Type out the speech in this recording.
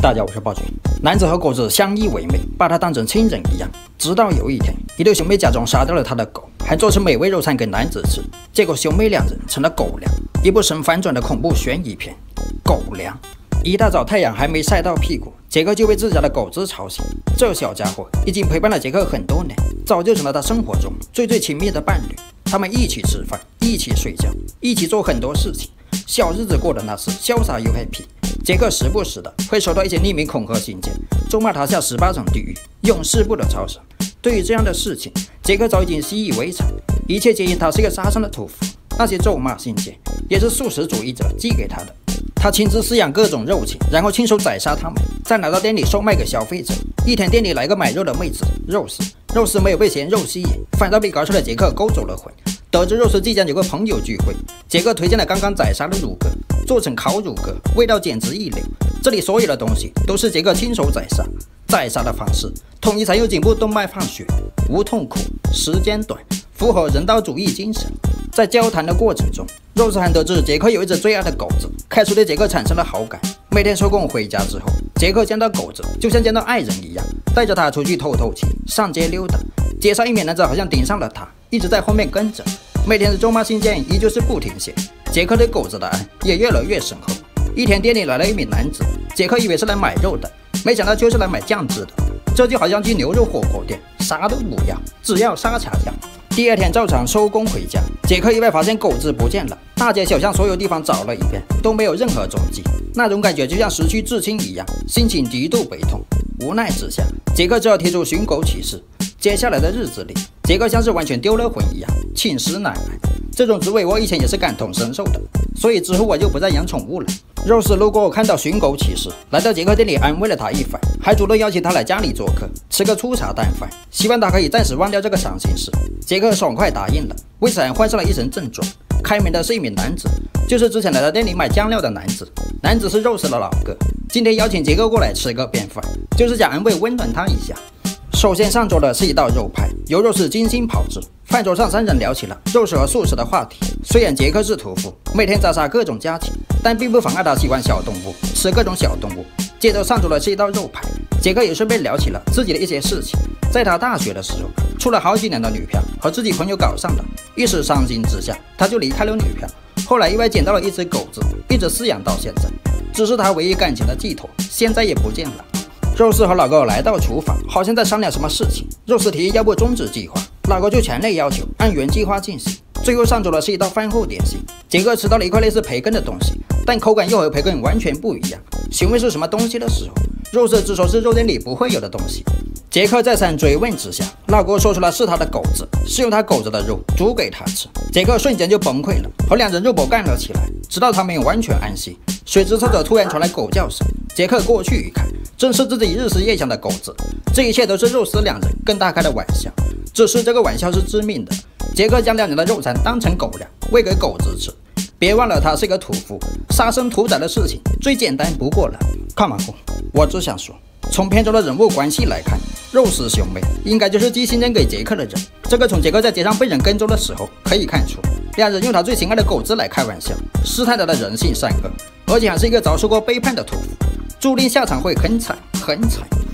大家好，我是暴君。男子和狗子相依为命，把他当成亲人一样。直到有一天，一对兄妹假装杀掉了他的狗，还做成美味肉餐给男子吃。结果兄妹两人成了狗粮。一部神反转的恐怖悬疑片《狗粮》。一大早，太阳还没晒到屁股，杰克就被自家的狗子吵醒。这小家伙已经陪伴了杰克很多年，早就成了他生活中最最亲密的伴侣。他们一起吃饭，一起睡觉，一起做很多事情。小日子过得那是潇洒又 happy。杰克时不时的会收到一些匿名恐吓信件，咒骂他下十八层地狱，永世不得超生。对于这样的事情，杰克早已经习以为常，一切皆因他是个杀生的屠夫。那些咒骂信件也是素食主义者寄给他的，他亲自饲养各种肉禽，然后亲手宰杀它们，再拿到店里售卖给消费者。一天店里来个买肉的妹子，肉丝，肉丝没有被嫌肉吸引，反倒被搞出的杰克勾走了魂。得知肉丝即将有个朋友聚会，杰克推荐了刚刚宰杀的乳鸽。做成烤乳鸽，味道简直一流。这里所有的东西都是杰克亲手宰杀，宰杀的方式统一采用颈部动脉放血，无痛苦，时间短，符合人道主义精神。在交谈的过程中，肉丝还得知杰克有一只最爱的狗子，开始对杰克产生了好感。每天收工回家之后，杰克见到狗子就像见到爱人一样，带着它出去透透气，上街溜达。街上一名男子好像盯上了他，一直在后面跟着。每天的咒骂信件依旧是不停歇。杰克对狗子的爱也越来越深厚。一天，店里来了一名男子，杰克以为是来买肉的，没想到却是来买酱汁的。这就好像去牛肉火锅店，啥都不要，只要沙茶酱。第二天照常收工回家，杰克意外发现狗子不见了，大街小巷所有地方找了一遍，都没有任何踪迹。那种感觉就像失去至亲一样，心情极度悲痛。无奈之下，杰克只好提出寻狗启事。接下来的日子里，杰克像是完全丢了魂一样，寝食难安。这种滋味我以前也是感同身受的，所以之后我就不再养宠物了。肉丝路过看到寻狗启事，来到杰克店里安慰了他一番，还主动邀请他来家里做客，吃个粗茶淡饭，希望他可以暂时忘掉这个伤心事。杰克爽快答应了，为此还换上了一身正装。开门的是一名男子，就是之前来到店里买酱料的男子。男子是肉丝的老哥，今天邀请杰克过来吃个便饭，就是想安慰温暖他一下。首先上桌的是一道肉排，由肉丝精心炮制。饭桌上，三人聊起了肉食和素食的话题。虽然杰克是屠夫，每天宰杀各种家禽，但并不妨碍他喜欢小动物，吃各种小动物。接着上桌的是一道肉排，杰克也顺便聊起了自己的一些事情。在他大学的时候，处了好几年的女票和自己朋友搞上了，一时伤心之下，他就离开了女票。后来意外捡到了一只狗子，一直饲养到现在，只是他唯一感情的寄托，现在也不见了。肉丝和老哥来到厨房，好像在商量什么事情。肉丝提议要不终止计划，老哥就强烈要求按原计划进行。最后上桌的是一道饭后点心，杰克吃到了一块类似培根的东西，但口感又和培根完全不一样。询问是什么东西的时候，肉丝只说是肉店里不会有的东西。杰克再三追问之下，老哥说出了是他的狗子，是用他狗子的肉煮给他吃。杰克瞬间就崩溃了，和两人肉搏干了起来，直到他们完全安息。谁知厕所突然传来狗叫声，杰克过去一看。正是自己日思夜想的狗子，这一切都是肉丝两人更大开的玩笑，只是这个玩笑是致命的。杰克将两人的肉餐当成狗粮喂给狗子吃，别忘了他是个屠夫，杀生屠宰的事情最简单不过了。看完后，我只想说，从片中的人物关系来看，肉丝兄妹应该就是寄信任给杰克的人。这个从杰克在街上被人跟踪的时候可以看出，两人用他最心爱的狗子来开玩笑，试探他的人性善恶，而且还是一个遭受过背叛的屠夫。注定下场会很惨很惨。